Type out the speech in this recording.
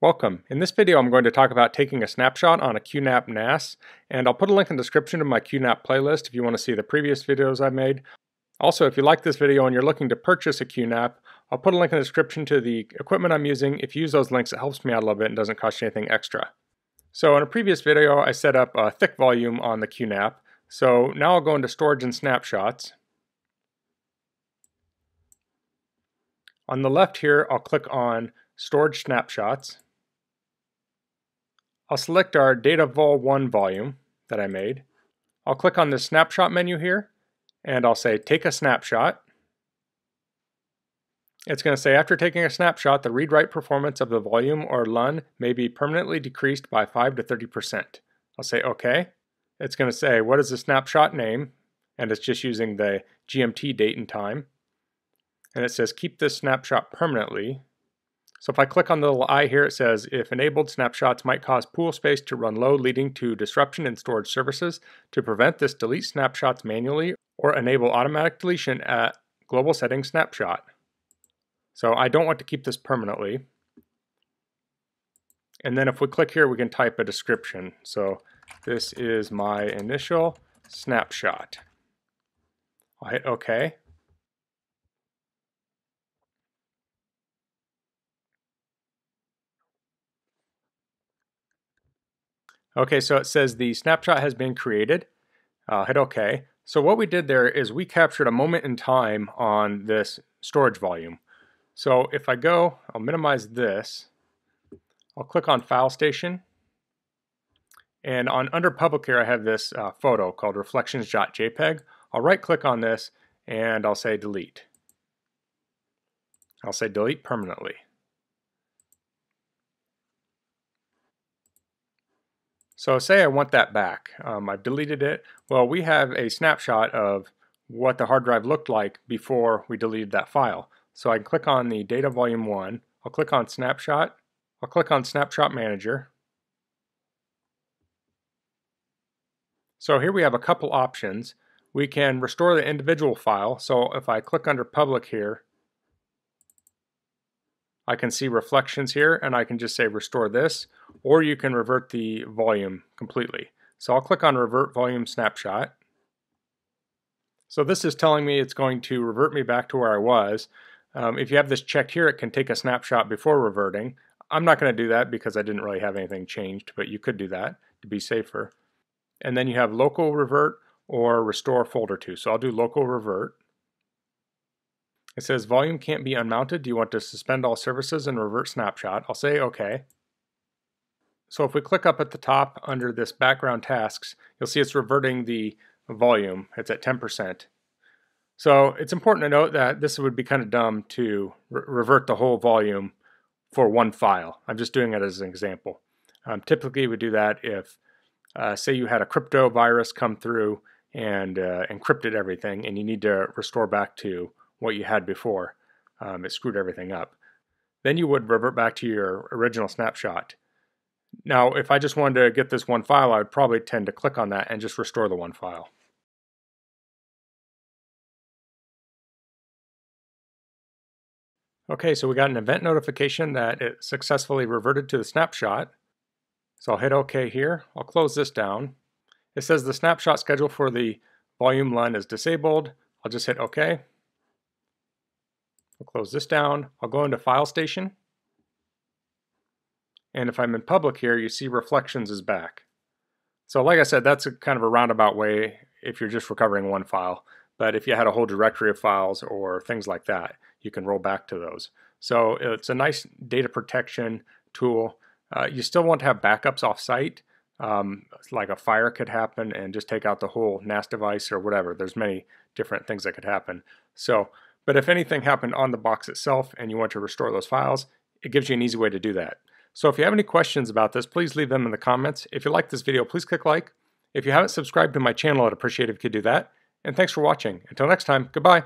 Welcome. In this video I'm going to talk about taking a snapshot on a QNAP NAS, and I'll put a link in the description to my QNAP playlist if you want to see the previous videos I've made. Also, if you like this video and you're looking to purchase a QNAP, I'll put a link in the description to the equipment I'm using. If you use those links, it helps me out a little bit and doesn't cost you anything extra. So in a previous video, I set up a thick volume on the QNAP. So now I'll go into storage and snapshots. On the left here, I'll click on storage snapshots. I'll select our Data Vol 1 volume that I made. I'll click on the snapshot menu here and I'll say take a snapshot. It's going to say after taking a snapshot, the read-write performance of the volume or LUN may be permanently decreased by 5 to 30%. I'll say OK. It's going to say what is the snapshot name and it's just using the GMT date and time. And it says keep this snapshot permanently so if I click on the little eye here, it says if enabled, snapshots might cause pool space to run low, leading to disruption in storage services. To prevent this, delete snapshots manually or enable automatic deletion at global settings snapshot. So I don't want to keep this permanently. And then if we click here, we can type a description. So this is my initial snapshot. I'll hit OK. Okay, so it says the snapshot has been created. Uh, hit OK. So what we did there is we captured a moment in time on this storage volume. So if I go, I'll minimize this. I'll click on File Station. And on under Public here, I have this uh, photo called reflections.jpg. I'll right click on this and I'll say delete. I'll say delete permanently. So say I want that back. Um, I've deleted it. Well, we have a snapshot of what the hard drive looked like before we deleted that file. So I can click on the data volume 1. I'll click on snapshot. I'll click on snapshot manager. So here we have a couple options. We can restore the individual file. So if I click under public here, I can see reflections here and I can just say restore this or you can revert the volume completely. So I'll click on revert volume snapshot. So this is telling me it's going to revert me back to where I was. Um, if you have this checked here, it can take a snapshot before reverting. I'm not going to do that because I didn't really have anything changed, but you could do that to be safer. And then you have local revert or restore folder to. So I'll do local revert. It says volume can't be unmounted. Do you want to suspend all services and revert snapshot? I'll say OK. So if we click up at the top under this background tasks, you'll see it's reverting the volume. It's at 10%. So it's important to note that this would be kind of dumb to re revert the whole volume for one file. I'm just doing it as an example. Um, typically, we do that if, uh, say, you had a crypto virus come through and uh, encrypted everything, and you need to restore back to what you had before. Um, it screwed everything up. Then you would revert back to your original snapshot. Now, if I just wanted to get this one file, I would probably tend to click on that and just restore the one file. Okay, so we got an event notification that it successfully reverted to the snapshot. So I'll hit OK here. I'll close this down. It says the snapshot schedule for the volume LUN is disabled. I'll just hit OK. I'll close this down. I'll go into File Station. And if I'm in public here, you see reflections is back. So like I said, that's a kind of a roundabout way if you're just recovering one file. But if you had a whole directory of files or things like that, you can roll back to those. So it's a nice data protection tool. Uh, you still want to have backups off-site. Um, like a fire could happen and just take out the whole NAS device or whatever. There's many different things that could happen. So but if anything happened on the box itself and you want to restore those files, it gives you an easy way to do that. So if you have any questions about this, please leave them in the comments. If you like this video, please click like. If you haven't subscribed to my channel, I'd appreciate if you could do that. And thanks for watching. Until next time, goodbye.